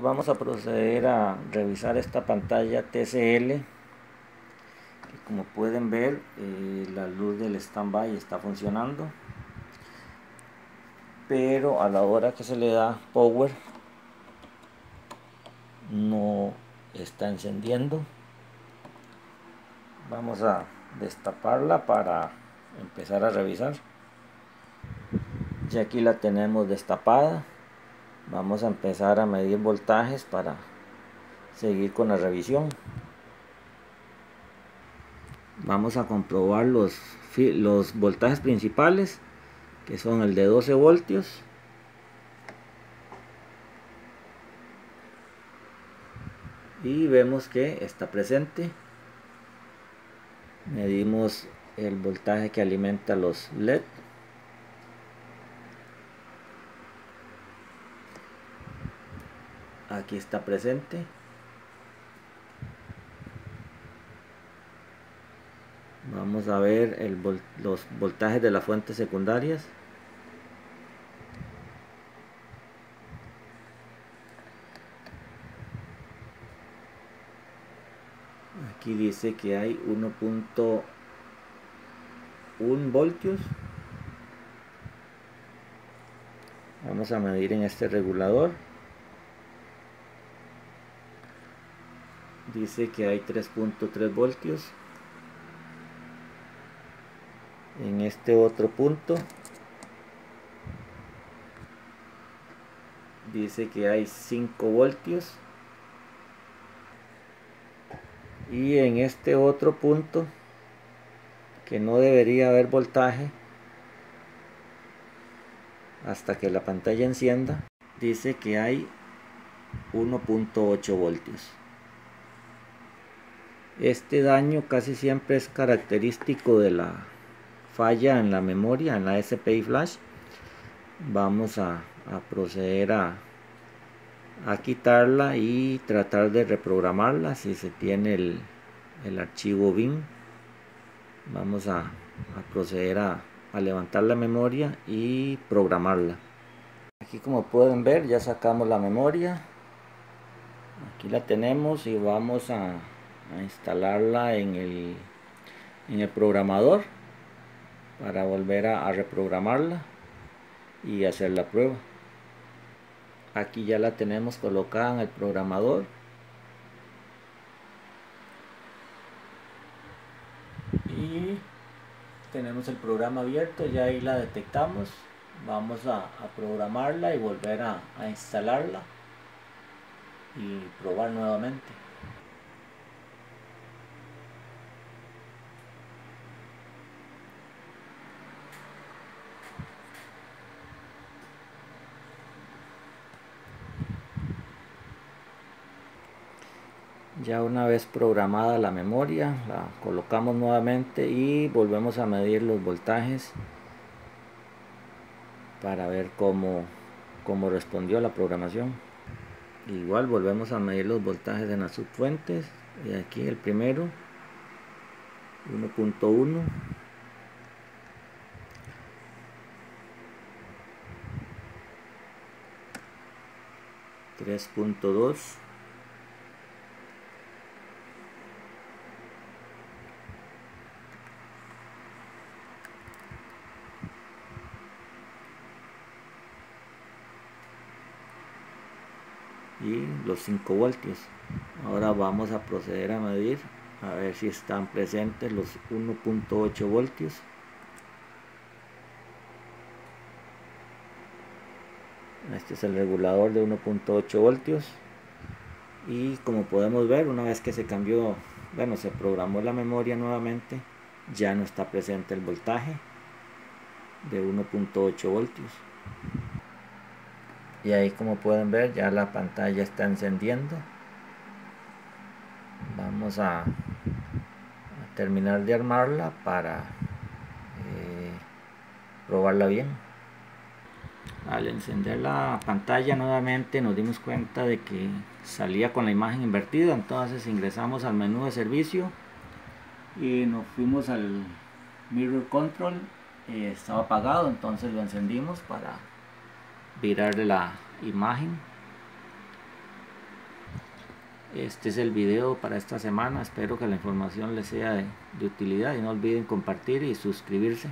vamos a proceder a revisar esta pantalla TCL como pueden ver eh, la luz del standby está funcionando pero a la hora que se le da power no está encendiendo. Vamos a destaparla para empezar a revisar. Ya aquí la tenemos destapada vamos a empezar a medir voltajes para seguir con la revisión. Vamos a comprobar los, los voltajes principales que son el de 12 voltios. Y vemos que está presente. Medimos el voltaje que alimenta los LED aquí está presente. Vamos a ver el los voltajes de las fuentes secundarias. Aquí dice que hay 1.1 voltios. Vamos a medir en este regulador dice que hay 3.3 voltios. En este otro punto. Dice que hay 5 voltios. Y en este otro punto que no debería haber voltaje hasta que la pantalla encienda dice que hay 1.8 voltios este daño casi siempre es característico de la falla en la memoria, en la SPI flash. Vamos a, proceder a, a, quitarla y tratar de reprogramarla si se tiene el, archivo bin. Vamos a, a proceder a, a levantar la memoria y programarla. Aquí como pueden ver ya sacamos la memoria. Aquí la tenemos y vamos a, a instalarla en el, en el programador para volver a, reprogramarla y hacer la prueba. Aquí ya la tenemos colocada en el programador. Y tenemos el programa abierto ya ahí la detectamos. Vamos a, programarla y volver a instalarla y probar nuevamente ya una vez programada la memoria la colocamos nuevamente y volvemos a medir los voltajes para ver cómo, cómo respondió la programación. Igual volvemos a medir los voltajes en las subfuentes. Y aquí el primero 1.1 3.2 y los 5 voltios. Ahora vamos a proceder a medir a ver si están presentes los 1.8 voltios. Este es el regulador de 1.8 voltios. Y como podemos ver una vez que se cambió bueno se programó la memoria nuevamente ya no está presente el voltaje de 1.8 voltios y ahí como pueden ver ya la pantalla está encendiendo. Vamos a, terminar de armarla para eh, probarla bien. Al encender la pantalla nuevamente nos dimos cuenta de que salía con la imagen invertida. Entonces ingresamos al menú de servicio y nos fuimos al mirror control. Eh, estaba apagado entonces lo encendimos para virar la imagen. Este es el video para esta semana. Espero que la información les sea de utilidad y no olviden compartir y suscribirse.